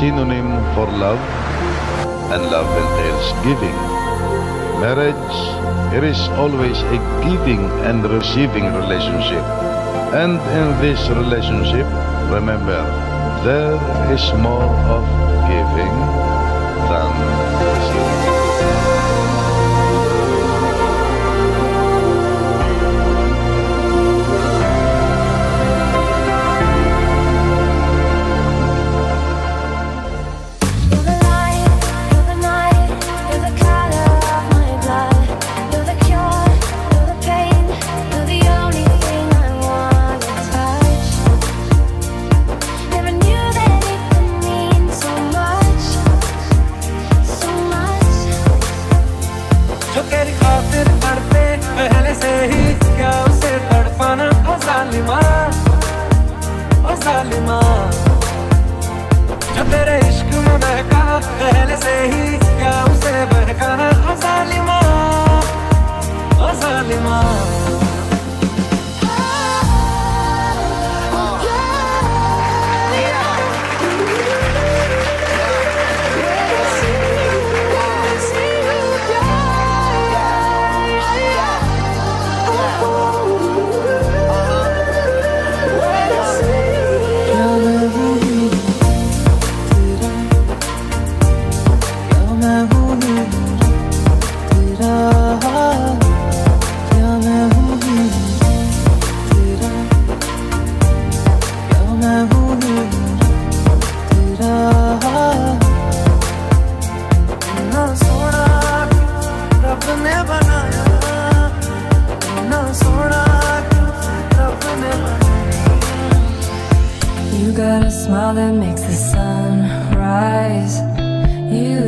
synonym for love, and love entails giving. Marriage, it is always a giving and receiving relationship. And in this relationship, remember, there is more of giving than You got smile that makes the sun rise. You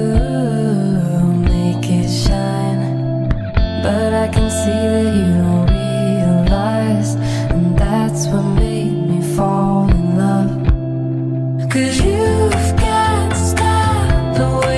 make it shine. But I can see that you don't realize And that's what made me fall in love. Cause you've got style the way